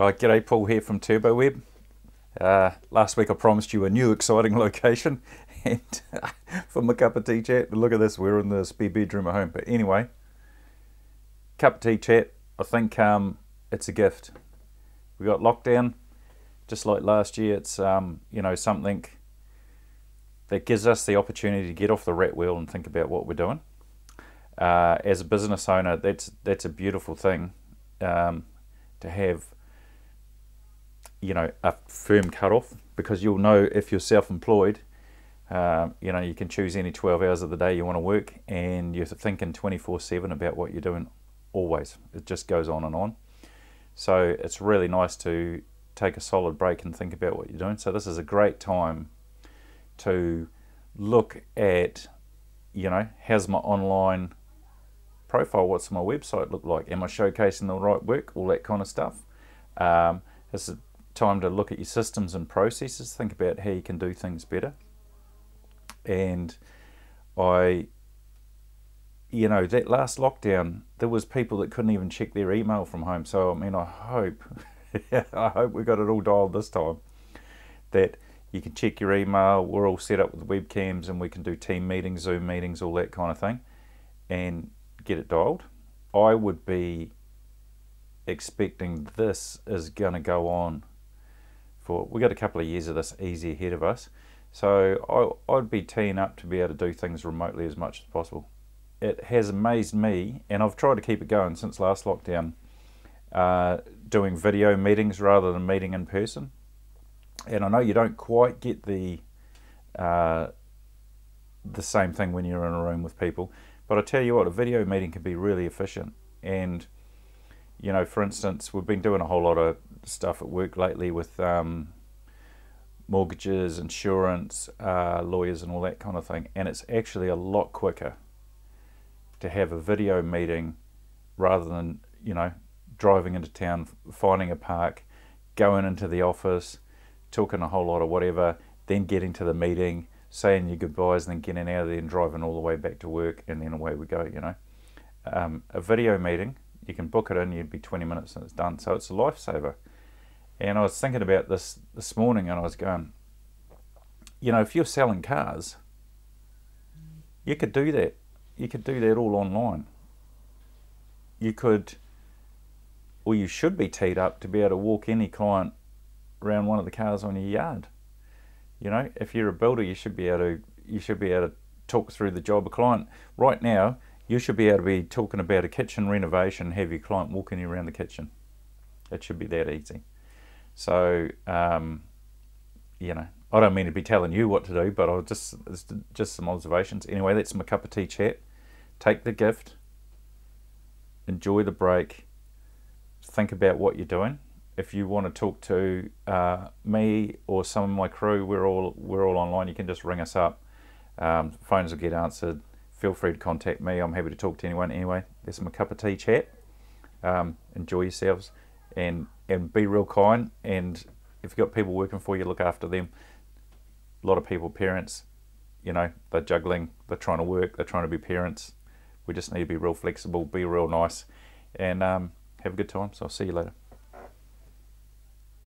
Right, g'day, Paul here from TurboWeb. Uh, last week I promised you a new exciting location, and for my cup of tea chat, look at this, we're in the spare bedroom at home. But anyway, cup of tea chat, I think um, it's a gift. We got lockdown, just like last year. It's um, you know something that gives us the opportunity to get off the rat wheel and think about what we're doing. Uh, as a business owner, that's that's a beautiful thing um, to have you know a firm cutoff because you'll know if you're self-employed um, you know you can choose any 12 hours of the day you want to work and you're thinking 24 7 about what you're doing always. It just goes on and on. So it's really nice to take a solid break and think about what you're doing. So this is a great time to look at you know how's my online profile? What's my website look like? Am i showcasing the right work? All that kind of stuff. Um, this is time to look at your systems and processes, think about how you can do things better. And I, you know, that last lockdown, there was people that couldn't even check their email from home. So I mean, I hope, I hope we got it all dialed this time. That you can check your email. We're all set up with webcams, and we can do team meetings, Zoom meetings, all that kind of thing, and get it dialed. I would be expecting this is going to go on for we got a couple of years of this easy ahead of us. So I, I'd be teeing up to be able to do things remotely as much as possible. It has amazed me, and I've tried to keep it going since last lockdown, uh, doing video meetings rather than meeting in person. And I know you don't quite get the uh, the same thing when you're in a room with people, but I tell you what, a video meeting can be really efficient. And you know, for instance, we've been doing a whole lot of stuff at work lately with um, mortgages, insurance, uh, lawyers, and all that kind of thing. And it's actually a lot quicker to have a video meeting rather than, you know, driving into town, finding a park, going into the office, talking a whole lot of whatever, then getting to the meeting, saying your goodbyes, and then getting out of there and driving all the way back to work, and then away we go, you know. Um, a video meeting, you can book it in, you'd be 20 minutes and it's done. So it's a lifesaver. And I was thinking about this this morning and I was going, you know, if you're selling cars, you could do that. You could do that all online. You could, or you should be teed up to be able to walk any client around one of the cars on your yard. You know, if you're a builder, you should be able to you should be able to talk through the job a client. Right now, you should be able to be talking about a kitchen renovation, have your client walking you around the kitchen. It should be that easy. So, um, you know, I don't mean to be telling you what to do, but I'll just just some observations. Anyway, that's my cup of tea chat. Take the gift, enjoy the break, think about what you're doing. If you want to talk to uh, me or some of my crew, we're all we're all online. You can just ring us up. Um, phones will get answered. Feel free to contact me. I'm happy to talk to anyone. Anyway, there's my cup of tea chat. Um, enjoy yourselves and and be real kind. And if you've got people working for you, look after them. A lot of people, parents, you know, they're juggling, they're trying to work, they're trying to be parents. We just need to be real flexible, be real nice, and um, have a good time. So I'll see you later.